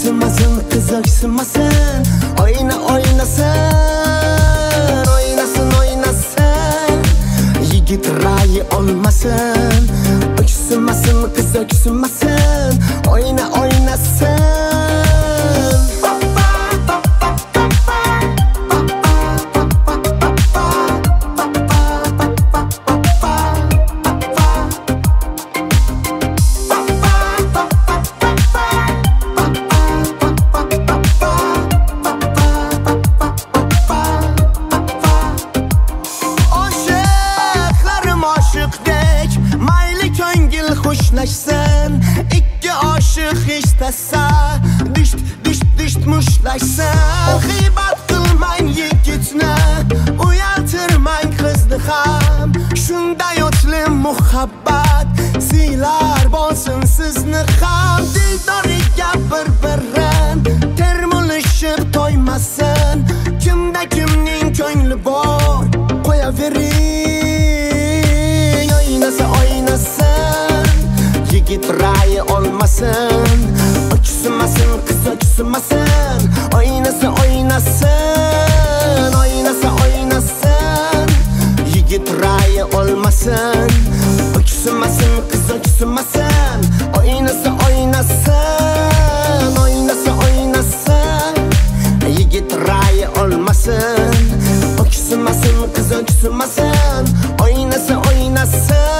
o'ksimasin qiz o'ksimasin o'yna o'ynasin o'ynasin o'ynasin yigit rayi olmasin o'ksimasin qiz o'ksimasin o'yna o'ynasin mushtlashsin. Ikki oshiq istasa disht disht disht mushtlashsin. G'iybat qilmang yigitni uyaltirmang qizni ham. Shunday o'tli muhabbat siylar bo'lsin sizni ham. Dildoriga bir birin rayi olmasin o'ksimasin qiz o'ksimasin o'ynasa o'ynasin o'ynasa o'ynasin yigit rayi olmasin o'ksimasin qiz o'ksimasin o'ynasa o'ynasin o'ynasa o'ynasin yigit rayi olmasin o'ksimasin qiz o'ksimasin o'ynasa o'ynasin